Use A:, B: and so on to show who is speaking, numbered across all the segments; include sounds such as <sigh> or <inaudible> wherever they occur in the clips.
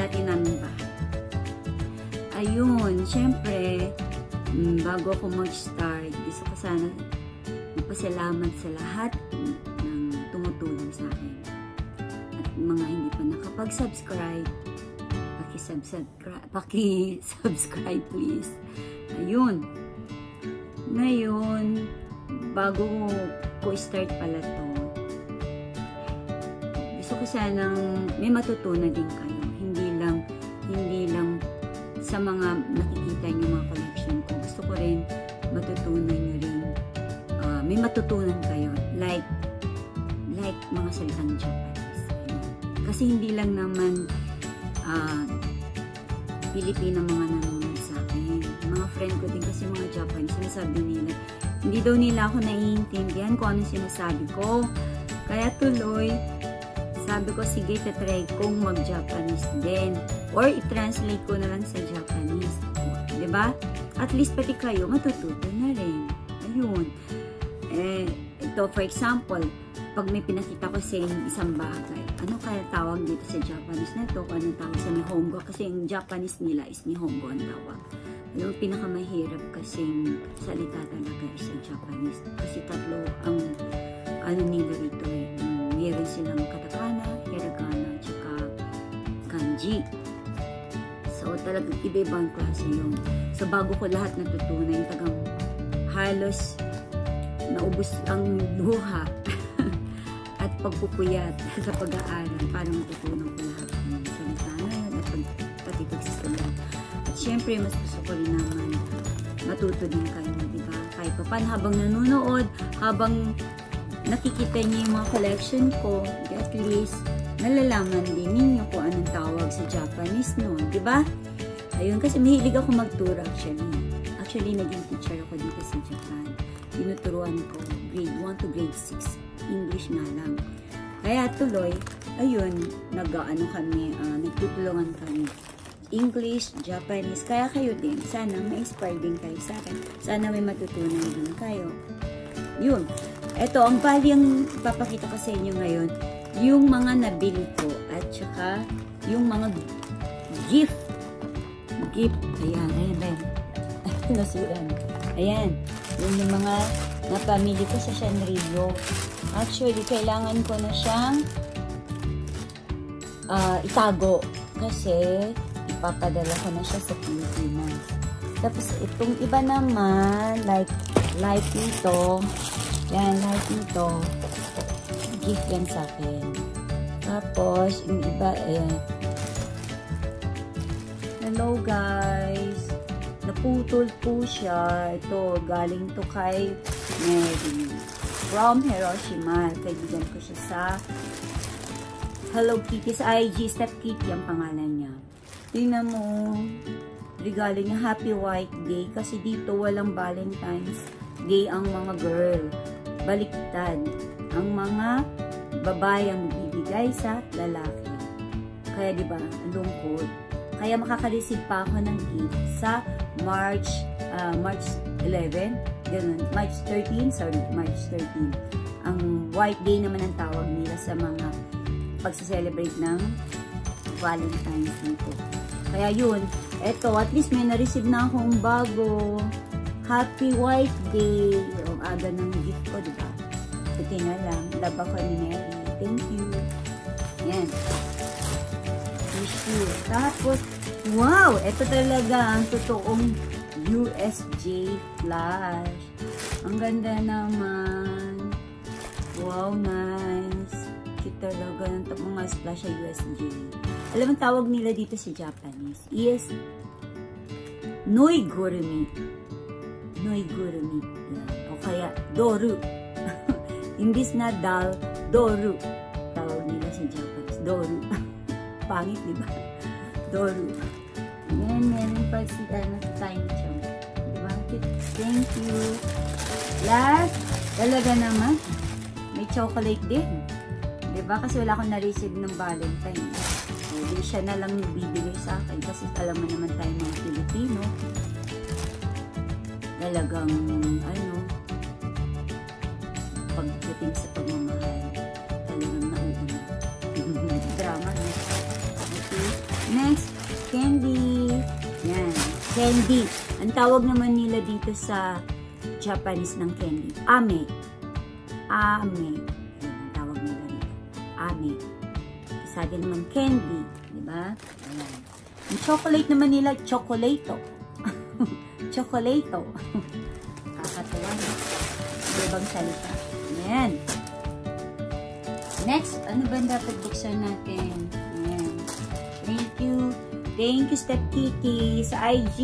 A: dati namin bahay. Ayun, syempre, mm, bago ako mag-start, gusto ko sana magpasalamat sa lahat ng tumutulong sa akin. At mga hindi pa nakapag-subscribe, paki-subscribe, paki-subscribe please. Ayun. Ngayon, bago ko start pala to, gusto ko sanang may matutunan din kayo. Mga nakikita niyo mga collection ko. Gusto ko rin matutunan niyo rin. ah, may matutunan kayo. Like, like mga salitang Japanese. Kasi hindi lang naman ah, Pilipino mga nanonood sa akin. Mga friend ko din kasi mga Japanese, sinasabi nila, hindi daw nila ako naiintindihan kung ano sinasabi ko. Kaya tuloy, sabi ko, sige, tatry kong mag-Japanese din. Or i-translate ko na lang sa Japanese. ba? Diba? At least pati kayo, matututo na rin. Ayun. Eh, ito, for example, pag may pinakita ko sa isang bagay, ano kaya tawag dito sa Japanese na ito? Anong tawag sa Nihongo? Kasi yung Japanese nila is Nihongo ang tawag. Yung pinakamahirap kasing salita talaga is sa Japanese. Kasi tatlo ang ano nila rito eh. Meron silang katakana, hiragana, tsaka kanji. So, talagang iba-ibang klase yun. So, bago ko lahat natutunan, tagang halos naubos ang luha <laughs> at pagpupuyat <laughs> sa pag-aaral para matutunan ko lahat ng salita na yun at pag, pati pagsusulat. At syempre, mas gusto ko rin naman matuto din kayo, di ba? Kahit pa paano, habang nanonood, habang nakikita niyo yung mga collection ko, at least, nalalaman din ninyo kung anong tawag sa Japanese noon, di ba? Ayun, kasi mahilig ako magturo actually. Actually, naging teacher ako dito sa Japan. Tinuturuan ko grade 1 to grade 6. English nga lang. Kaya tuloy, ayun, nag-ano kami, ah, nagtutulungan kami. English, Japanese, kaya kayo din. Sana ma-inspire din kayo sa akin. Sana may matutunan din kayo. Yun. Ito, ang ang papakita ko sa inyo ngayon, yung mga nabili ko at saka yung mga gift. Gift. Ayan, ayan, ayan. <laughs> Nasuran. Ayan. Yun yung mga napamili ko sa Sanrio. Actually, kailangan ko na siyang ah, itago. Kasi, ipapadala ko na siya sa Pilipinas. Tapos, itong iba naman, like, like nito, yan, like nito, gift yan sa akin. Tapos, yung iba, ayan. Hello, guys. Naputol po siya. Ito, galing to kay Mary. From Hiroshima. Kaibigan ko siya sa Hello Kitty sa IG. Step Kitty ang pangalan niya. Tingnan mo. Regalo niya Happy White Day. Kasi dito walang Valentine's Day ang mga girl. Baliktad. Ang mga babae ang bibigay sa lalaki. Kaya di ba ang lungkot. Kaya makaka-receive pa ako ng gift sa March ah, March 11. Ganun. March 13. Sorry, March 13. Ang White Day naman ang tawag nila sa mga pagsa-celebrate ng Valentine's nito. Kaya yun, eto, at least may na-receive na akong bago. Happy White Day. Ang aga ng gift ko, di ba? Buti na lang. Love ako ni Mary. Thank you. Yan. Tissue. Tapos, wow! Ito talaga ang totoong USJ flash. Ang ganda naman. Wow, nice. Cute talaga ng mga splash sa USJ. Alam mo, tawag nila dito sa Japanese is Noigurumi. Noigurumi. Yan. O kaya, Doru. <laughs> Imbis na dal, Doru. Tawag nila sa Japanese. Doru. <laughs> Pangit, di ba? Doru. Yan, meron pa si ano, Tiny Chong. Di ba? it. Thank you. Last, talaga naman. May chocolate din. Diba? Kasi wala akong na-receive ng Valentine. Hindi siya na lang bibigay sa akin. Kasi alam mo naman tayo mga Pilipino. Talagang, ano, pagdating sa pagmamahal, talagang nauuna. <laughs> Drama, no? Okay. Next, candy. Yan. Candy. Ang tawag naman nila dito sa Japanese ng candy. Ame. Ame. Yan ang tawag nila dito. Ame. Din naman candy. Diba? Ayan. Ang chocolate naman nila, chocolato. <laughs> chocolato. <laughs> Kakatawa na. Ibang salita. Ayan. Next, ano ba dapat buksan natin? Ayan. Thank you. Thank you, Step Kiki. Sa IG,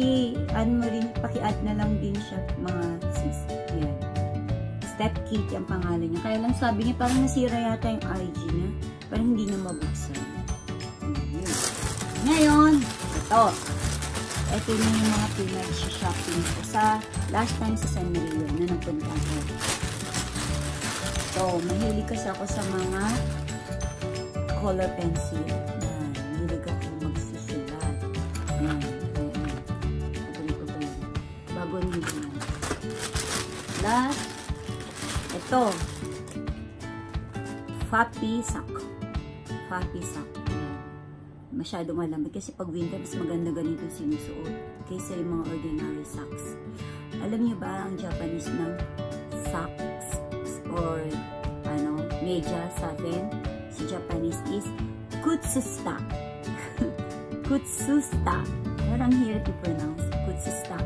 A: ano mo rin, paki-add na lang din siya, mga sis. Ayan. Step Kiki ang pangalan niya. Kaya lang sabi niya, parang nasira yata yung IG niya. Parang hindi na mabuksan. Ngayon, ito. Ito na yung mga pinag-shopping ko sa last time sa San Mario na nagpunta ako. So, mahilig kasi ako sa mga color pencil. Last, ito. Sock. Yan. Masyado malamig kasi pag winter, mas maganda ganito sinusuot kaysa yung mga ordinary socks. Alam niyo ba ang Japanese ng socks or ano, media sa atin sa Japanese is kutsusta. <laughs> kutsusta. Parang hirap i-pronounce. Kutsusta.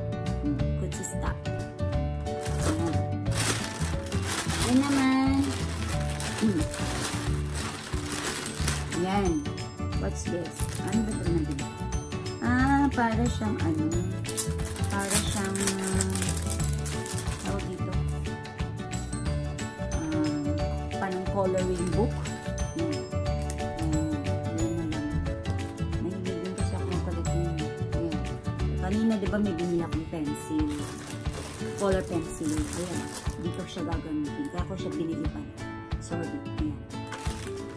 A: Yan naman. Hmm. Yan. What's this? Ano ba ito nabili? Ah, para siyang ano, para siyang, tawag dito, um, panang coloring book. Kanina, di ba may binili akong pencil? Color pencil. Ayan. Dito siya gagamitin. Kaya ako siya binili pa. Sorry. Ayan.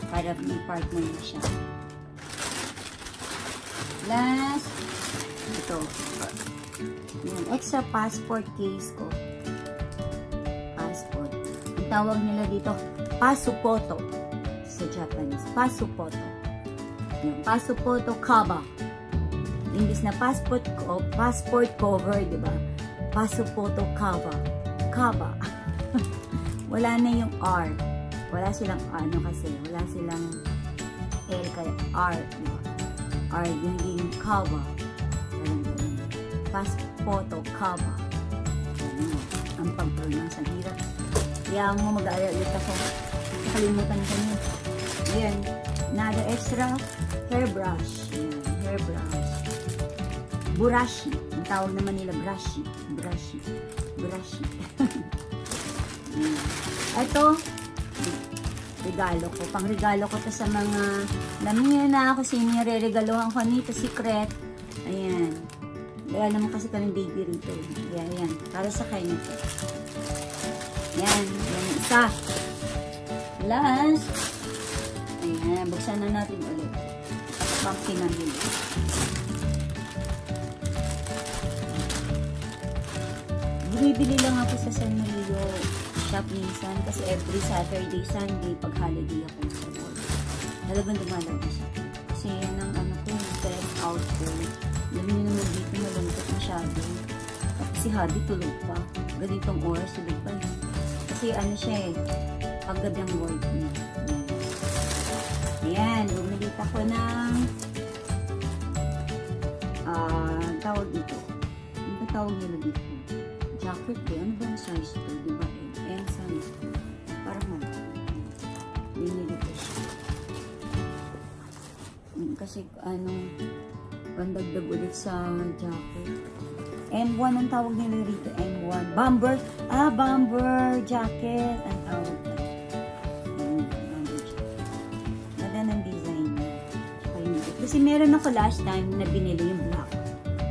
A: Para may partner na siya. Last, ito. Yan, extra passport case ko. Passport. Ang tawag nila dito, pasupoto sa Japanese. Pasupoto. Yan, pasupoto kaba. Imbis na passport ko, passport cover, di ba? Pasupoto kaba. Kaba. <laughs> wala na yung R. Wala silang ano kasi, wala silang L kaya R, di ba? are yung. Parang ganun. Paspoto kawa. Ganun. Ang pag-pronounce. Ang hirap. Kaya mo mag-aalala ulit ako. Nakalimutan ko niya. Ayan. Another extra hairbrush. Ayan. Hairbrush. Burashi. Ang tawag naman nila brushi. Brushi. Brushi. <laughs> Ito, regalo ko. Pang regalo ko to sa mga namingin na ako sa inyo. Re-regaluhan ko nito, secret. Ayan. Kaya naman kasi kami baby rito. Ayan, ayan. Para sa kanya to. Ayan. Ayan. Isa. Last. Ayan. Buksan na natin ulit. Pumpkin na nila. Bumibili lang ako sa San Mario shop minsan kasi every Saturday, Sunday, pag holiday ako sa mall. Talagang dumalabas siya. Kasi yan ang ano ko, stress out ko. Alam niyo naman dito malungkot masyado. Tapos si Hadi tulog pa. Ganitong oras tulog pa yun. Kasi ano siya eh, paggabi ang work niya. Ayan, bumili ako ng uh, tawag dito. Ano ba tawag nila dito? Jacket eh. Ano ba ang size to? Diba? Kasi ano, pandagdag ulit sa jacket. M1 ang tawag nila rito. M1. Bomber. Ah, bomber jacket. Ang tawag jacket. Ganda ng design niya. Kasi meron ako last time na binili yung black.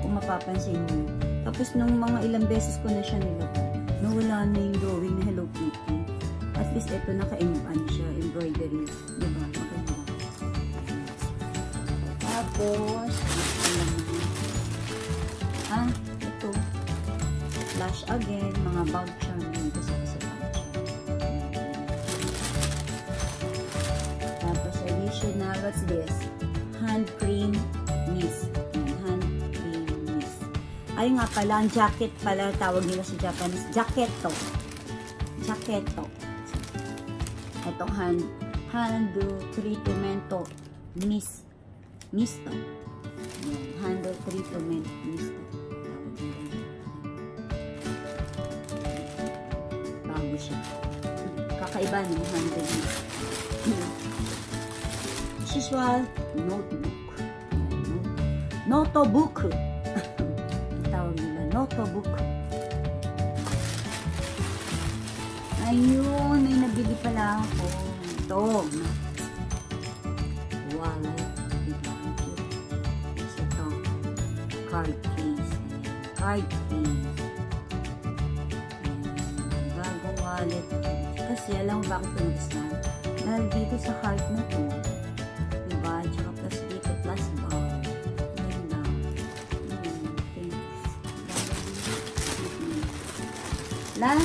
A: Kung mapapansin mo Tapos nung mga ilang beses ko na siya nilagay, nawala na yung drawing na Hello Kitty. At least ito naka-ano siya, embroidery. Tapos. Ah, ito. Flash again, mga. Gusto ko sa Tapos, additional, what's this? Hand cream mist. Hand cream mist. Ay nga pala, ang jacket pala, tawag nila sa Japanese, jacketto. Jacketto. Itong hand, hand treatmento mist. Misto. Yan, hand treatment misto. Bago siya. Kakaiba ng hand mist. As usual, notebook. Notebook. Tawag nila, notebook. Ayun, may nabili pala ako. Ito. Card. Ayan. Card. Ayan. Bagong wallet. Kasi alam mo bakit nagustuhan? Dahil dito sa card na to, diba? Tsaka plus dito, plus bar. Ganda.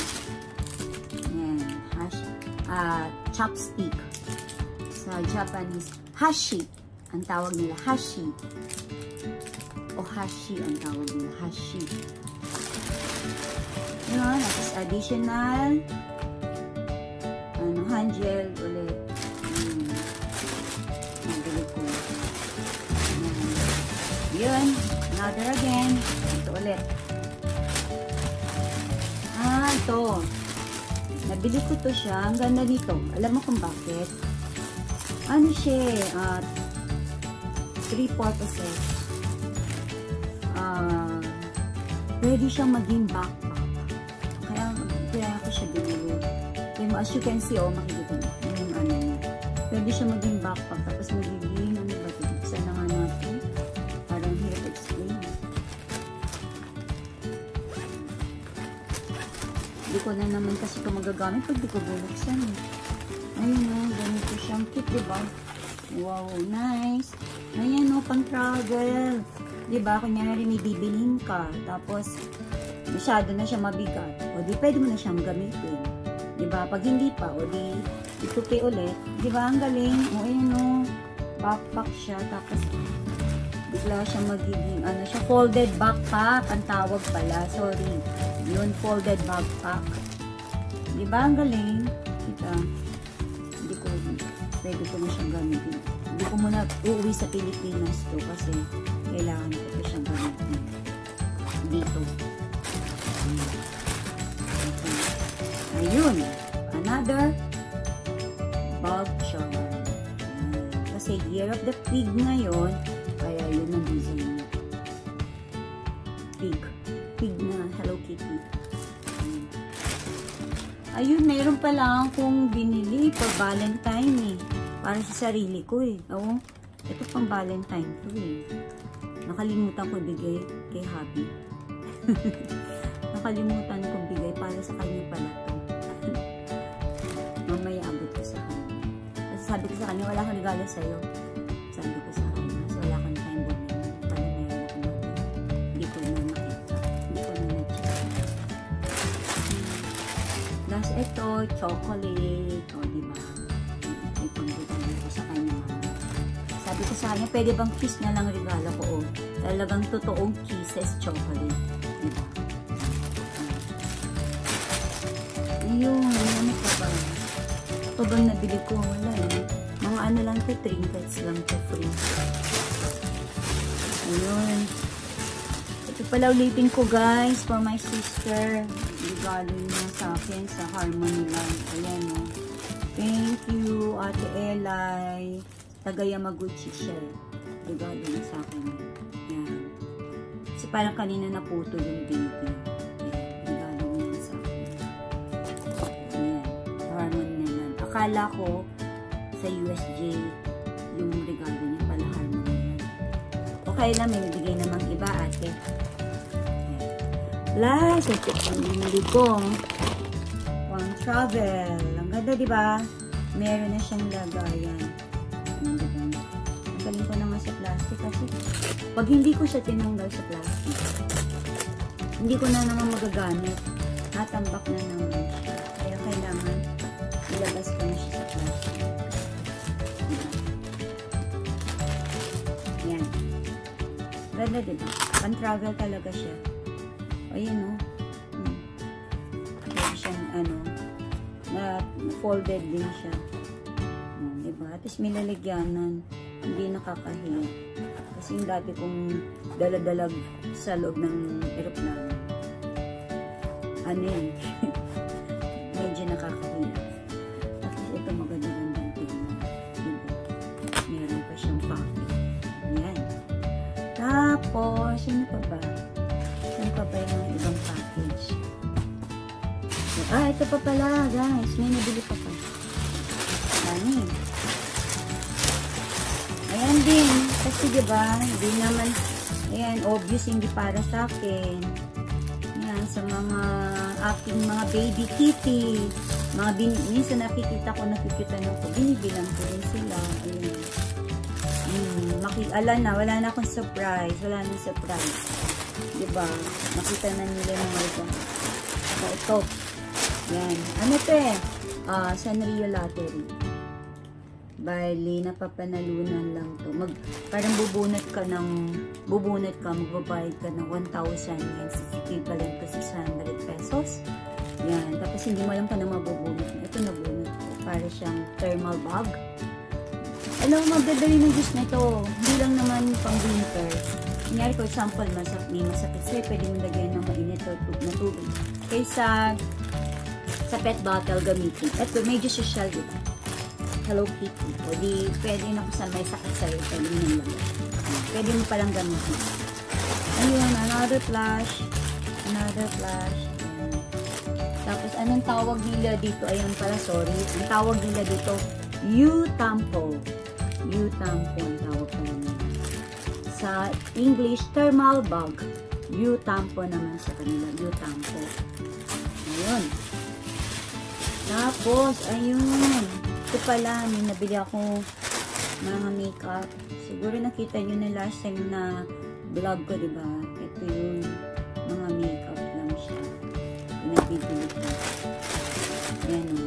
A: Ayan, hash, ah, chopstick. Sa Japanese, hashi. Ang tawag nila, hashi. Hashi ang tawag nila, hashi. Yun, tapos additional, ano, hand gel ulit. Hmm. Nabili ko. Ayan. Yun, another again. Ito ulit. Ah, ito. Nabili ko to siya. Ang ganda nito. Alam mo kung bakit? Ano siya eh, ah, three purposes. Ah, pwede siyang maging backpack. Kaya, kaya ako siya binili. Kaya as you can see, oh, makikita mo. Yung ano niya. Pwede siya maging backpack. Tapos magiging, ano ba ito? Isa na nga natin. Parang hirap explain. Hindi ko na naman kasi ito magagamit pag di ko bubuksan eh. Ayun o, ganito siyang cute, diba? Wow, nice. Ayan o, pang travel. Diba, kunyari may bibilin ka. Tapos, masyado na siya mabigat. O di, pwede mo na siyang gamitin. Diba, pag hindi pa, o di, itupi ulit. Diba, ang galing. O, ayun o, backpack siya. Tapos, bigla siya magiging, ano siya, folded backpack. Ang tawag pala, sorry. Yun, folded backpack. Diba, ang galing. Kita. Hindi ko, pwede ko na siyang gamitin. Hindi ko muna uuwi sa Pilipinas to kasi kailangan ko pa siyang gamitin. Dito. Ayun. Another bug charm. Kasi Year of the Pig ngayon, kaya yun ang design niya. Pig. Pig na Hello Kitty. Ayun, mayroon pa lang akong binili for Valentine eh. Para sa sarili ko eh. Oo. Ito pang Valentine to eh. Nakalimutan ko bigay kay Habi. <laughs> Nakalimutan ko bigay para sa kanya pala to. <laughs> Mamaya abot ko sa kanya. Kasi sabi ko sa kanya, wala akong regalo sa'yo. Sabi ko sa kanya, kasi wala akong time bumili. Pala meron ako natin. Hindi ko na nakita. Hindi ko na na-check. Tapos ito, chocolate. O, di ba? May panggutan ko sa kanya. Sabi ko sa kanya, pwede bang kiss na lang regalo ko? O, talagang totoong kisses chocolate. Di ba? Ayun, ano pa ba? Ito bang nabili ko? Wala eh. Mga ano lang to, trinkets lang to free. Ayun. Ito pala ulitin ko guys for my sister. Regalo niya sa akin sa Harmony Life. Ayan o. Thank you, Ate Elay. Taga Yamaguchi siya. eh. Niya sa akin. Ayan. Kasi parang kanina naputo yung baby. Regalo niya sa akin. Ayan. Harmony naman. Akala ko sa USJ yung regalo niya pala Harmony naman. Okay lang, may bibigay namang iba ate. Plus, ito ang binili ko. Pang travel. Ang ganda, di ba? Meron na siyang lagayan. Plastic kasi pag hindi ko siya tinanggal sa plastic, hindi ko na naman magagamit. Natambak na naman siya. Kaya kailangan ilabas ko na siya sa plastic. Yan. Ganda, diba? Pan-travel talaga siya. Ayun, no? Hmm. Pwede siyang, ano, na folded din siya. Hmm, diba? Least may lalagyanan. Hindi nakakahiya. Kasi yung dati kong daladalag sa loob ng aeroplano. Ano yun? <laughs> Medyo nakakahiya. At ito maganda-gandang tingnan. Diba? Meron pa siyang pocket. Ayan. Tapos, ano pa ba? Saan pa ba yung ibang package? Ah, ito pa pala, guys. May nabili pa Kasi diba, hindi naman, ayan, obvious hindi para sa akin. Ayan, sa mga aking mga baby kitty. Mga bin, minsan nakikita ko, nakikita na ko, binibilang ko rin sila. Ayan. Hmm, maki, ala na, wala na akong surprise. Wala na surprise. Diba? Makita na nila yung mga ito. So, ito. Yan. Ano ito eh? Uh, Sanrio Lottery. Bali, napapanalunan lang to. Mag, parang bubunot ka ng, bubunot ka, magbabayad ka ng 1,000 yen. Equivalent to 600 pesos. Yan. Tapos hindi mo alam pa na mabubunot. Ito nabunot ko. Para siyang thermal bag. Alam mo, magdadali ng juice na ito. Hindi lang naman pang winter. Kunyari, for example, masak may masakit sa'yo, pwede mo lagyan ng mainit o na tubig. Kaysa sa pet bottle gamitin. Ito, medyo social, ba? Hello Kitty. O di, pwede na kung saan may sakit pwede mo lagyan. Pwede mo palang gamitin. Ayun, another flash. Another flash. Tapos, anong tawag nila dito? Ayun pala, sorry. Ang tawag nila dito, U-Tampo. U-Tampo ang tawag nila sa English, thermal bag. U-tampo naman sa kanila. U-tampo. Ayun. Tapos, ayun. Ito pala, may nabili ako mga makeup. Siguro nakita nyo na last time na vlog ko, diba? Ito yung mga makeup lang siya. Pinabibili ko. Ayan o.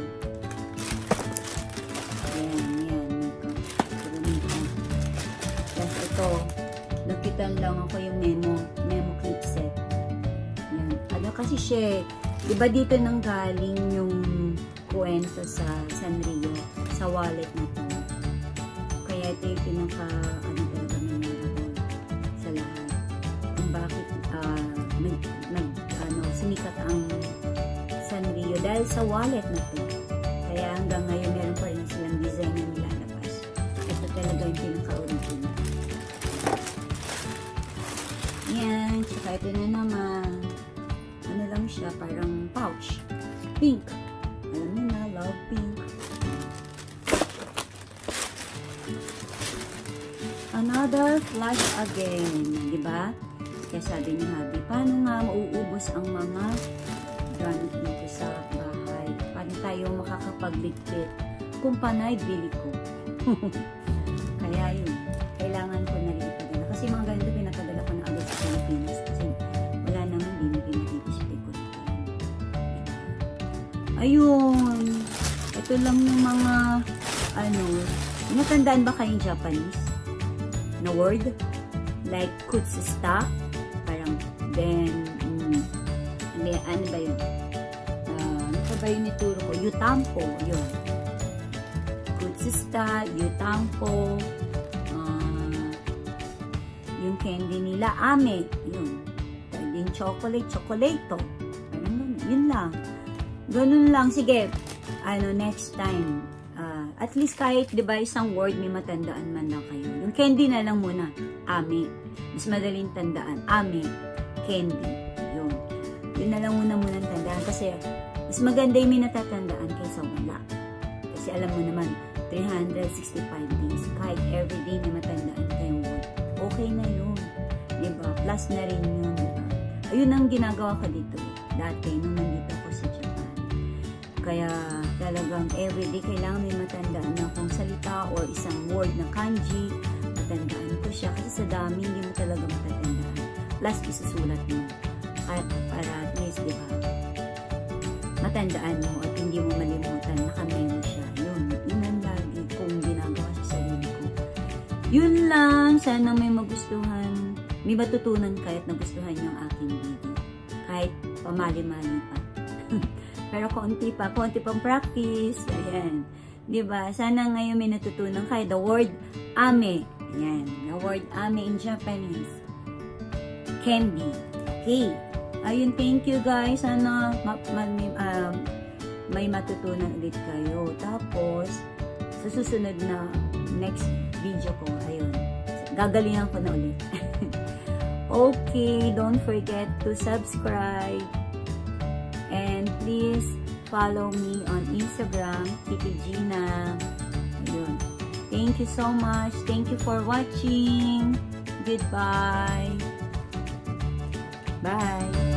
A: Ayan, yan. Makeup. Siguro. Tapos ito, nakitan lang ako yung memo, memo clip set. Yan. Ano kasi siya, iba dito nang galing yung kwento sa Sanrio, sa wallet na to. Kaya ito yung pinaka, ano talaga memorable sa lahat. Kung bakit, uh, nag, nag, ano, sinikat ang Sanrio dahil sa wallet na to. Kaya hanggang ngayon meron pa rin silang design na nilalabas. Ito talaga yung pinaka-original. Yan, tsaka ito na naman. Ano lang siya, parang pouch. Pink. Flash again. Di ba? Kaya sabi ni Habi, paano nga mauubos ang mga gamit dito sa bahay? Paano tayo makakapagligpit? Kung panay, bili ko. <laughs> Kaya yun, kailangan ko na rin ipadala. Kasi mga ganito pinapadala ko na agad sa Pilipinas. Kasi wala naman din na pinag-display ko dito. Ayun. Ito lang yung mga ano, natandaan ba kayong Japanese na word? Like kutsusta. Parang then, mm, hindi, ano ba yun? Uh, ano pa ba yung ituro ko? Yutampo. Yun. Kutsusta, yutampo, yung candy nila, ame. Yun. Pwede yung chocolate, chocolate to. Parang. Yun lang. Ganun lang. Sige. Ano, next time. At least kahit, di ba, isang word may matandaan man lang kayo. Yung candy na lang muna. Ame. Mas madaling tandaan. Ame. Candy. Yun. Yun na lang muna muna tandaan. Kasi, mas maganda yung may natatandaan kaysa wala. Kasi alam mo naman, 365 days. Kahit everyday na matandaan kayong word okay na yun. Diba? Plus na rin yun, diba? Ayun ang ginagawa ko dito dati nung nandito. Kaya talagang everyday kailangan may matandaan na kung salita or isang word na kanji, matandaan ko siya. Kasi sa dami, hindi mo talaga matatandaan. Plus, isusulat mo. At para at least, di ba, matandaan mo at hindi mo malimutan, nakamemo siya. Yun, yun ang lagi kong ginagawa sa sarili ko. Yun lang, sana may magustuhan, may matutunan kahit nagustuhan yung aking video. Kahit pamali-mali pa. Pero konti pa, konti pang practice. Ayan. ba? Sana ngayon may natutunan kayo the word ame. Ayan, the word ame in Japanese. Candy. Okay. Ayun, thank you guys. Sana ma ma may, um, may matutunan ulit kayo. Tapos, sa susunod na next video ko, ayun, gagalingan ko na ulit. <laughs> okay, don't forget to subscribe. And please follow me on Instagram, Kitty Gina. Ayun. Thank you so much. Thank you for watching. Goodbye. Bye.